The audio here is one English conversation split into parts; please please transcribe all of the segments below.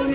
Hãy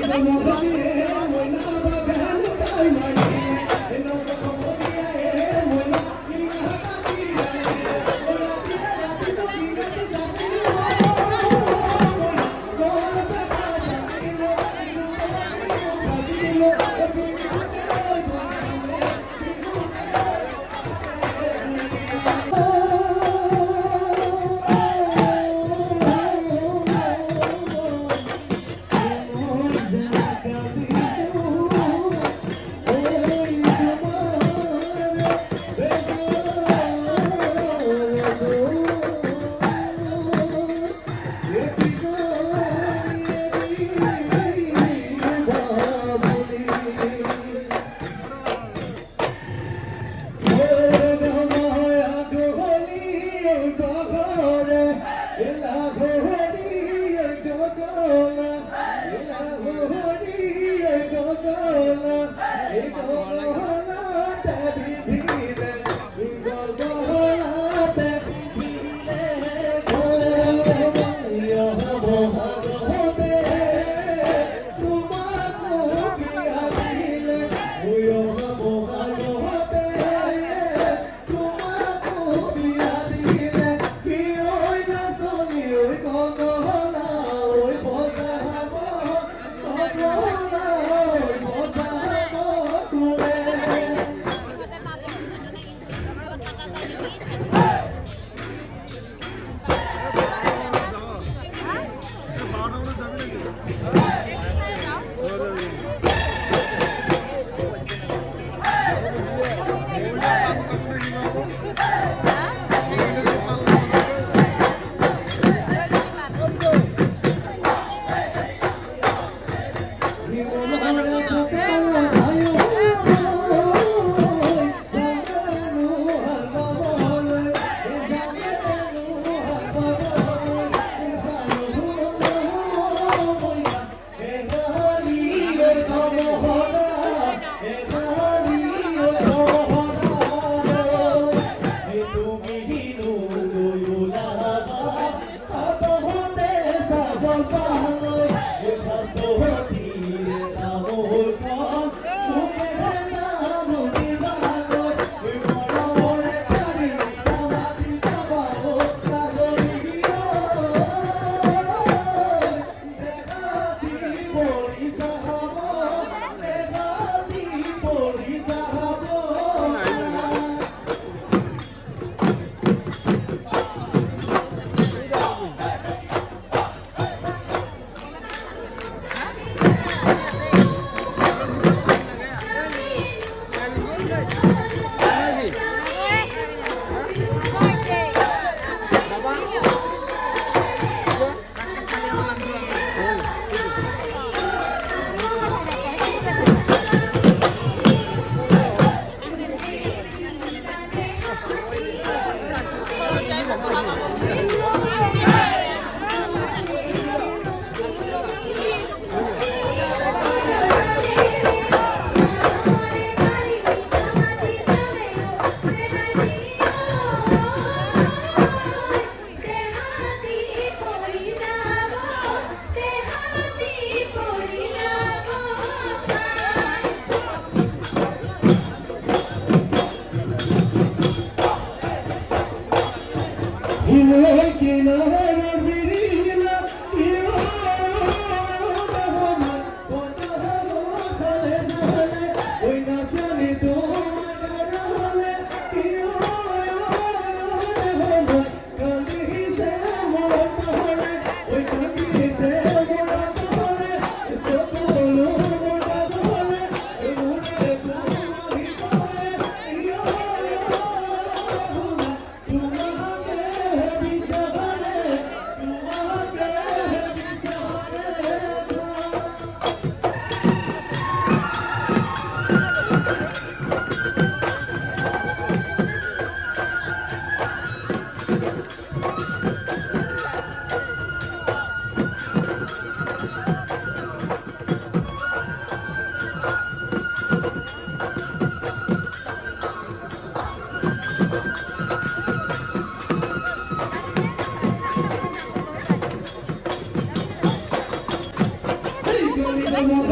I'm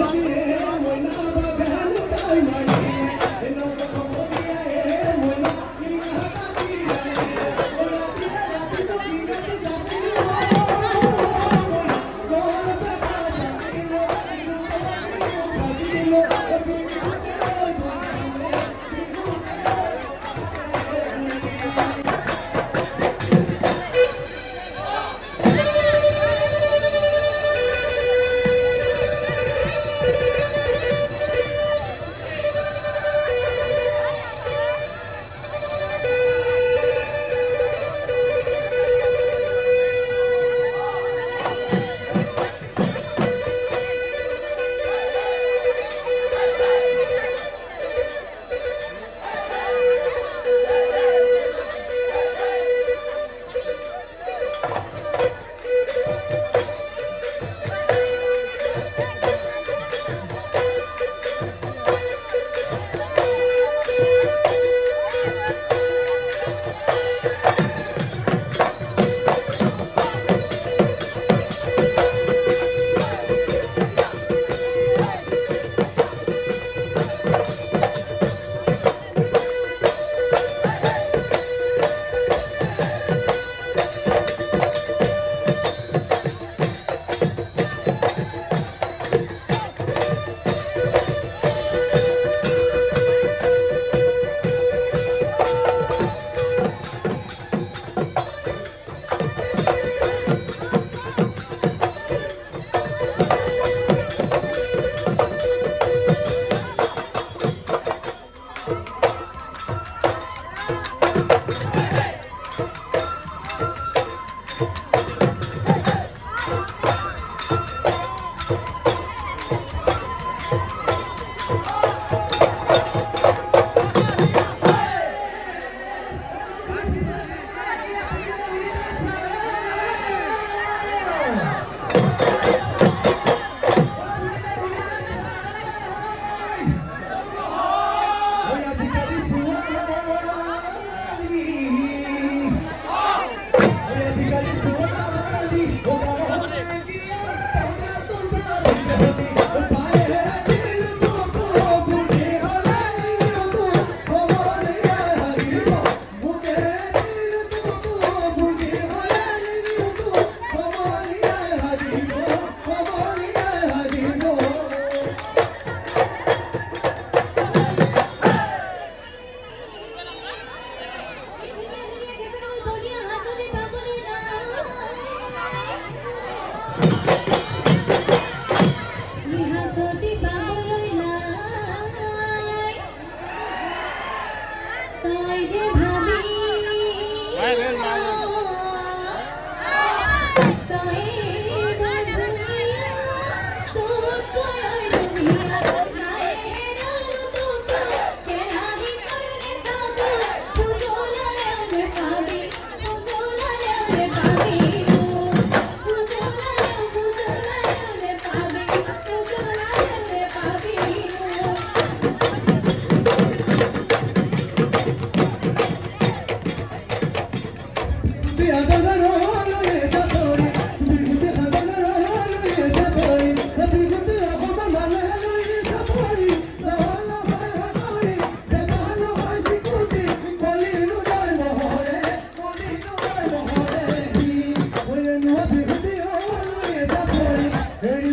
Oh,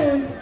Amen.